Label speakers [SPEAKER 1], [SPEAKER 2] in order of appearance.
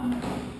[SPEAKER 1] Everybody